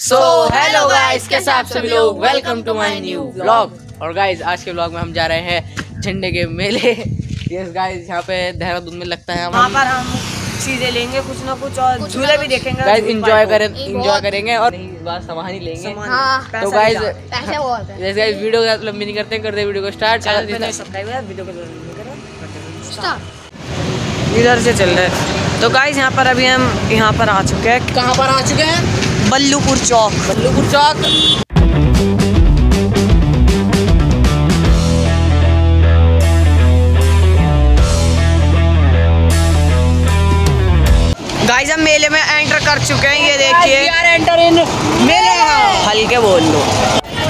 So hello guys कैसे आप सभी लोग? Welcome to my new vlog और गाइस आज के व्लॉग में हम जा रहे हैं झंडे के मेले। यस गाइस यहाँ पे देहरादून में लगता है वहाँ पर हम चीज़ें लेंगे कुछ ना कुछ और झूले भी देखेंगे। गाइस एंजॉय करें एंजॉय करेंगे और सामान ही लेंगे। हाँ। तो गाइस पैसे बहुत है। जैसे गाइस वीडियो ज़्यादा लंबी नहीं करते करते वीडियो को स्टार्ट चैनल सब्सक्राइब वीडियो को स्टार्ट इधर से चल रहे हैं। तो गाइस यहाँ पर अभी हम यहाँ पर आ चुके हैं। कहाँ पर आ चुके हैं? बल्लूपुर चौक बल्लूपुर चौक गाइस हम मेले में एंटर कर चुके हैं ये देखिए एंटर इन मेले हल्के बोल लो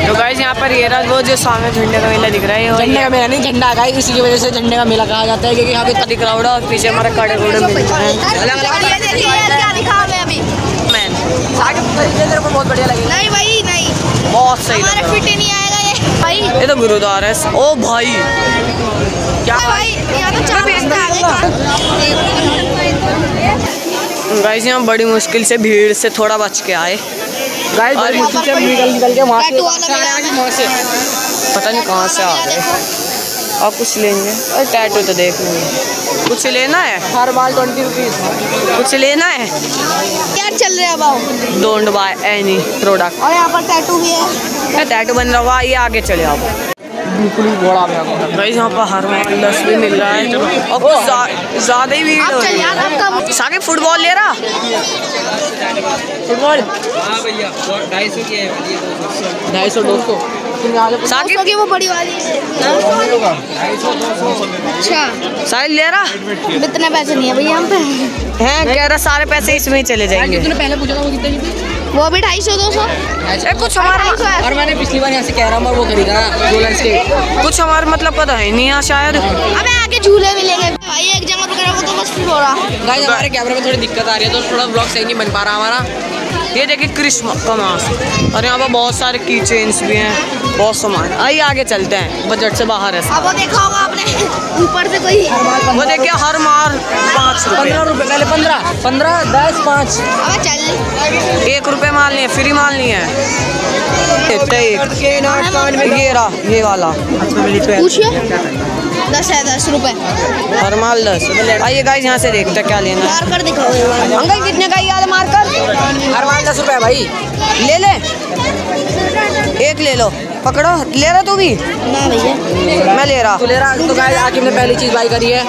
तो गाइस यहाँ पर ये रहा वो जो सामने झंडे का मेला दिख रहा है झंडे का मेला नहीं झंडा का इसी की वजह से झंडे का मेला कहा जाता है क्योंकि यहाँ पे ये दिख रहा होगा और पीछे हमारे कड़े कूड़े मिल रहे हैं अलग और ये देखिए यार क्या दिखा हमें अभी तेरे को बहुत बढ़िया लगेगा नहीं भाई नहीं। बहुत सही हमारे फिट ही नहीं आएगा ये। भाई ये तो गुरुद्वारा है। ओ भाई। क्या भाई यहाँ तो चार गाइस यहाँ बड़ी मुश्किल से भीड़ से थोड़ा बच के आए। गाइस बड़ी मुश्किल से निकल निकल के वहाँ से पता नहीं कहाँ से आ गए। और कुछ लेंगे। और टैटू तो देख लेंगे। कुछ लेना है? हर बाल ट्वेंटी रुपीज़ कुछ लेना है? क्या चल रहा है बाबू डोंट बाय एनी प्रोडक्ट और यहाँ पर टैटू भी है। टैटू बन रहा होगा? ये आगे चले आओ। बिल्कुल ही घोड़ा में यहाँ पर हर दस भी मिल रहा है। और कुछ ज़्यादा ही भीड़ आप हो रही है। साके फुटबॉल ले रहा? फुटबॉल ढाई सौ दो सौ। साकिब की वो बड़ी वाली अच्छा। साहिल ले रहा? इतने पैसे नहीं है भैया हम पे। हैं कह रहा सारे पैसे इसमें ही चले जाएँगे। तूने पहले पूछा था वो कितने वो भी ढाई सौ दो सौ। कुछ हमारा और मैंने पिछली बार यहाँ से कह रहा हूँ वो खरीदा के। कुछ हमारे मतलब का तो है नहीं यहाँ शायद। अबे आगे झूले भी लेंगे। भाई एक जगह रुक वो तो बस हो रहा। गाइस हमारे कैमरे में थोड़ी दिक्कत आ रही है तो थोड़ा ब्लॉग सही नहीं बन पा रहा हमारा। ये देखिए क्रिसमस का मास्क और यहाँ पर बहुत सारे की चेन्स भी हैं बहुत सामान आइए आगे चलते हैं बजट से बाहर है अब वो देखा होगा आपने ऊपर से कोई वो देखिए हर मार पाँच पंद्रह रुपए पहले पंद्रह पंद्रह दस पाँच। चल। एक रुपए माल नहीं है फ्री माल नहीं है। ये रहा ये वाला। दस है दस रुपए। हर माल दस। आइए गाइस यहाँ से देखते क्या लेना है। मार कर दिखाओ। अंकल कितने का याद मारकर? हर माल दस रुपये भाई। ले ले। एक ले लो। पकड़ो। ले रहा तू भी? ना भैया। मैं ले रहा। तू ले रहा। तो गाइस आकिब ने पहली चीज़ बाई करी है।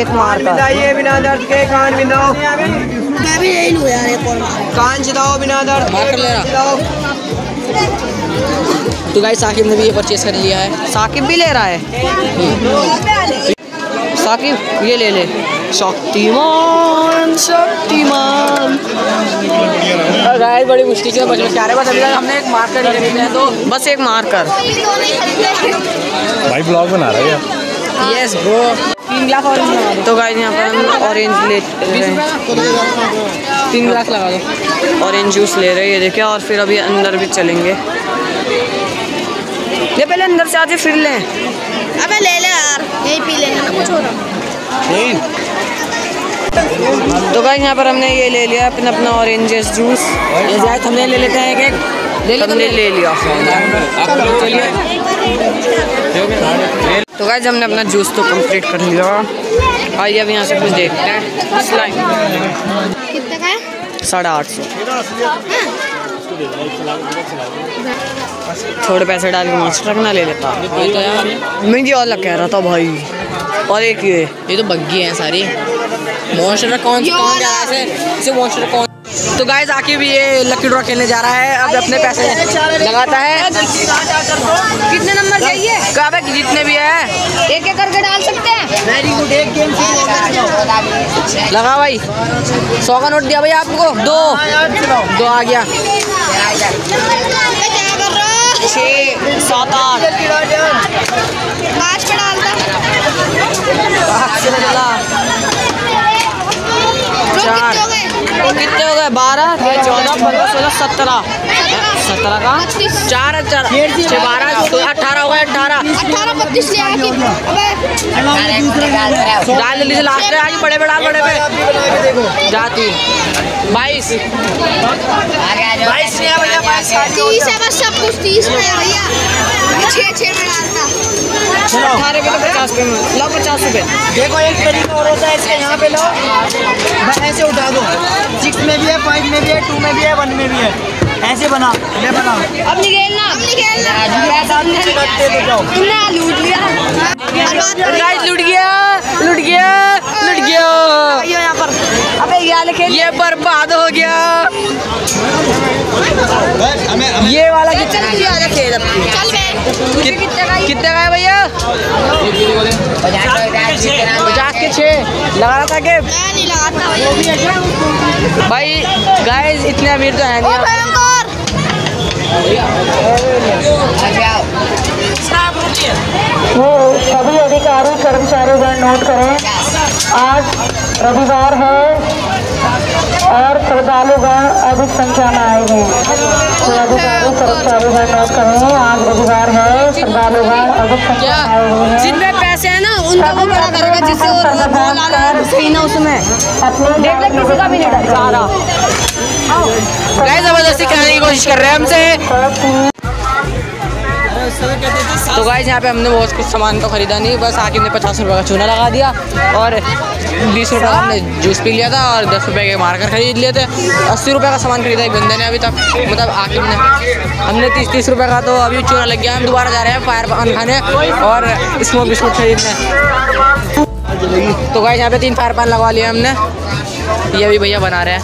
एक मार का। बिना दर्द के कान बिंदाओ। मैं भी यही लूँ यार एक और कान चिदाओ बिना दर्द मार कर ले रहा। तो गाइस आकिब ने भी ये परचेस कर लिया है। साकिब भी ले रहा है? साकिब ये ले ले। शक्तिमान शक्तिमान। गाइस बड़ी मुश्किल से बच बच आ रहे बस अभी तक हमने एक मार्कर ले लिया है तो बस एक मार कर। भी दो नहीं खरीदे भाई ब्लॉग बना रहा है यार। यस ब्रो तीन गिलास और तो गाइस यहाँ पर हम ऑरेंज ले रहे हैं। तीन गिलास लगा दो। ऑरेंज जूस ले रहे हैं ये देखिए और फिर अभी अंदर भी चलेंगे। ये पहले अंदर से आके फिर लें। अबे ले ले यार यही पी लेंगे ना कुछ हो रहा। तो भाई यहाँ पर हमने ये ले लिया अपना अपना ऑरेंजेस जूस ये जाए हमने ले लेते हैं एक एक ले लेते हमने ले लिया। चलिए। तो गाइस हमने अपना जूस तो कंप्लीट कर लिया। आइए अब यहाँ से कुछ देखते हैं। है साढ़े आठ सौ। थोड़े पैसे डाल के मास्टर रखना ले लेता। तो यार। मैं ये वाला कह रहा था भाई। और एक ये। ये तो बग्गी हैं सारी। मॉन्स्टर कौन कौन जा रहा है? इसे इसे मॉन्स्टर कौन तो गाइस आके भी ये लकी ड्रॉ खेलने जा रहा है। अब अपने पैसे लगाता है। कितने नंबर चाहिए? कहा जितने भी है। एक एक करके डाल सकते हैं? वेरी गुड एक गेम लगा भाई। सौ का नोट दिया भाई आपको। दो। दो आ गया। छः सात आठ। पाँच पे गए कितने हो गए? बारह चौदह पंद्रह सोलह सत्रह। सत्रह का? चार चार। छः बारह अठारह हो गए अठारह। अठारह बत्तीस ले आया कि अबे। डाल जल्दी से लास्ट है आज बड़े बड़ा बड़े पे। जाती। बाईस। बाईस नहीं भैया तीस है बस सब कुछ तीस में है भैया। छः छः में डालता। अठारह के तो पचास के में लो पचास रुपए। देखो एक तरीका और होता है इसके। यहाँ पे लो बस ऐसे उठा दो। सिक्स में भी है फाइव में भी है टू में भी है वन में भी है। ऐसे बना। ये बना। अब निकलना अब निकलना करते तो तुमने लूट लिया। गाइस लुट गया लुट गया लुट गया यहाँ पर। अबे ये ये बर्बाद हो गया। ये वाला कितना खेल कितने का है भैया? पचास के छः। लगा रहा था कि मैं नहीं लगाता भैया। भाई गाइस इतने अमीर तो है नहीं अधिकारी कर्मचारीगण नोट करें। आज रविवार है और श्रद्धालुगण अधिक संख्या में आए हैं। तो अधिकारी कर्मचारीगण नोट करें। आज रविवार है श्रद्धालुगण अधिक संख्या में आए हुए हैं। जिनमें पैसे हैं ना उनका वो बड़ा करेगा जिससे वो वो बॉल आ रहा है। सही ना उसमें। अपने देख ले किसी का भी नहीं जा रहा। गाइस ज़बरदस्ती कराने की कोशिश कर रहे हैं हमसे। तो गाइस यहाँ पे हमने बहुत कुछ सामान तो खरीदा नहीं, बस आके हमने पचास रुपये का चूना लगा दिया और बीस रुपये का हमने जूस पी लिया था और दस रुपये के मारकर खरीद लिए थे। अस्सी रुपये का सामान खरीदा एक बंदे ने अभी तक। मतलब आके हमने हमने तीस तीस रुपये का तो अभी चूना लग गया हम दोबारा जा रहे हैं फायर पान खाने और स्मोक बिस्कुट खरीदने। तो गाइस यहाँ पे तीन फायर पान लगवा लिया हमने। ये अभी भैया बना रहे हैं।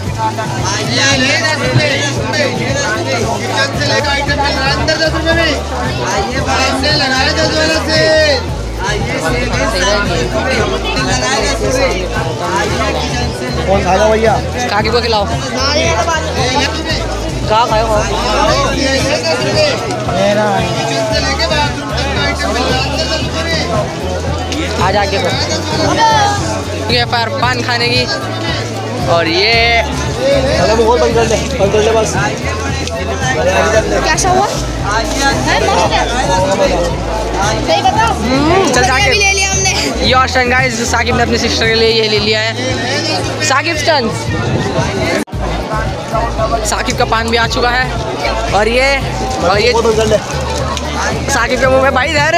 कौन खाएगा भैया? काकी को खिलाओ। कहाँ खाए हो? आज आके ये फायर पान खाने की। और ये अरे वो बंद कर ले बंद कर ले बस। कैसा हुआ? मस्त सही बताओ। चल बढ़िया ले लिया हमने। ये गाइस साकिब ने अपने सिस्टर के लिए ये ले लिया है। साकिब स्टन साकिब का पान भी आ चुका है। और ये और ये साकिब के मुँह में भाई धर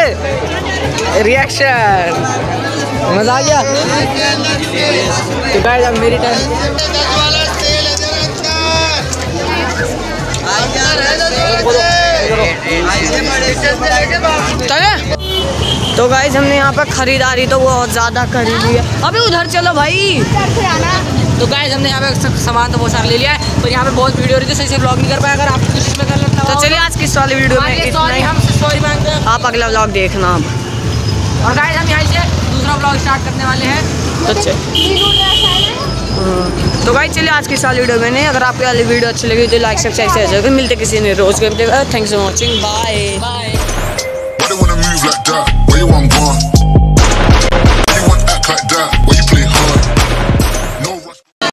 रिएक्शन मज़ा आ गया? तो गाइस अब मेरी चले तो गाइज़ हमने यहाँ पर खरीदारी तो बहुत ज़्यादा करी ली है। अबे उधर चलो भाई। तो गाइस हमने यहाँ पे सामान तो बहुत सारा ले लिया है पर यहाँ पे बहुत वीडियो रही थी सही से ब्लॉग नहीं कर पाया। अगर आप कुछ में कर लेता तो चलिए आज की इस वाली वीडियो में इतना ही। हम सॉरी मांगते हैं आप अगला व्लॉग देखना। और गाइस हम यहाँ से दूसरा ब्लॉग स्टार्ट करने वाले हैं। तो च- तो भाई चलिए आज की साल वीडियो मैंने नहीं अगर आपको वाली वीडियो अच्छी लगी तो लाइक सब्सक्राइब शेयर मिलते किसी ने रोज के thanks for watching bye bye